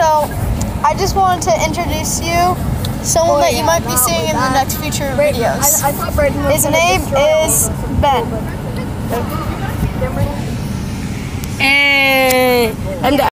So I just wanted to introduce you, someone Oh, that you might be seeing in in the next future Brayden, videos. I, I His name is. Ben. Hey, and